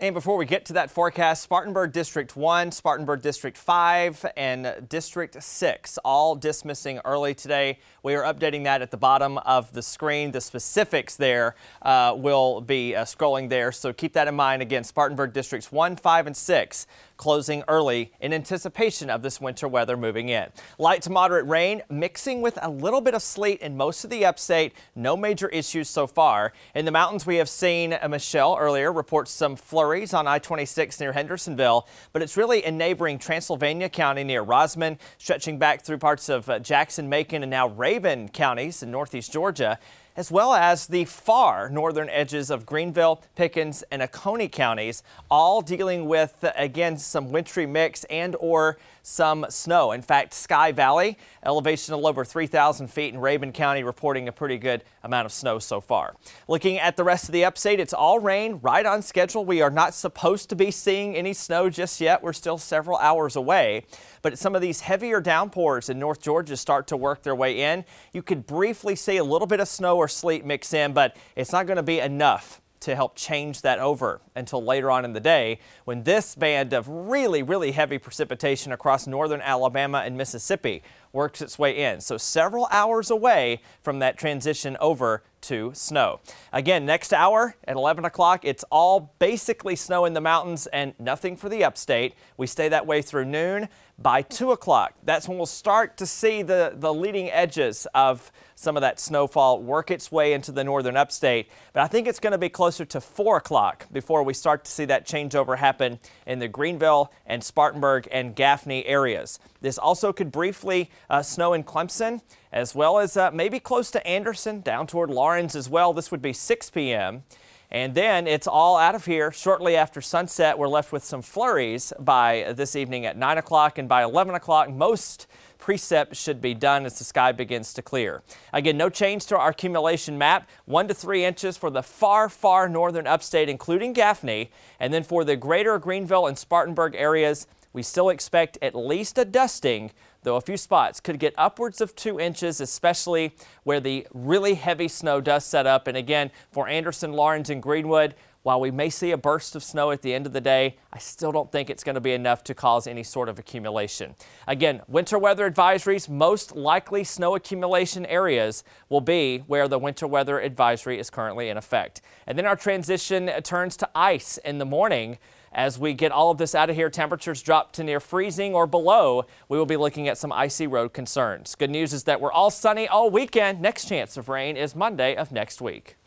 And before we get to that forecast, Spartanburg District 1, Spartanburg District 5, and District 6 all dismissing early today. We are updating that at the bottom of the screen. The specifics there uh, will be uh, scrolling there, so keep that in mind. Again, Spartanburg Districts 1, 5, and 6 closing early in anticipation of this winter weather moving in. Light to moderate rain mixing with a little bit of sleet in most of the upstate. No major issues so far. In the mountains, we have seen uh, Michelle earlier report some flurries on I-26 near Hendersonville, but it's really in neighboring Transylvania County near Rosman, stretching back through parts of uh, Jackson, Macon, and now Rabun counties in northeast Georgia as well as the far northern edges of Greenville, Pickens, and Oconee counties, all dealing with, again, some wintry mix and or some snow. In fact, Sky Valley, elevation a little over 3,000 feet in Rabun County, reporting a pretty good amount of snow so far. Looking at the rest of the upstate, it's all rain, right on schedule. We are not supposed to be seeing any snow just yet. We're still several hours away. But some of these heavier downpours in North Georgia start to work their way in. You could briefly see a little bit of snow or sleet mix in, but it's not going to be enough to help change that over until later on in the day when this band of really, really heavy precipitation across northern Alabama and Mississippi works its way in. So several hours away from that transition over to snow. Again, next hour at 11 o'clock, it's all basically snow in the mountains and nothing for the upstate. We stay that way through noon. By 2 o'clock, that's when we'll start to see the, the leading edges of some of that snowfall work its way into the northern upstate. But I think it's going to be closer to 4 o'clock before we start to see that changeover happen in the Greenville and Spartanburg and Gaffney areas. This also could briefly uh, snow in Clemson as well as uh, maybe close to Anderson down toward Laurens as well. This would be 6 p.m. And then it's all out of here. Shortly after sunset, we're left with some flurries by this evening at 9 o'clock and by 11 o'clock. Most precip should be done as the sky begins to clear. Again, no change to our accumulation map. One to three inches for the far, far northern upstate, including Gaffney. And then for the greater Greenville and Spartanburg areas, we still expect at least a dusting though a few spots could get upwards of two inches, especially where the really heavy snow does set up. And again, for Anderson, Laurens, and Greenwood, while we may see a burst of snow at the end of the day, I still don't think it's going to be enough to cause any sort of accumulation. Again, winter weather advisories, most likely snow accumulation areas will be where the winter weather advisory is currently in effect. And then our transition turns to ice in the morning. As we get all of this out of here, temperatures drop to near freezing or below. We will be looking at some icy road concerns. Good news is that we're all sunny all weekend. Next chance of rain is Monday of next week.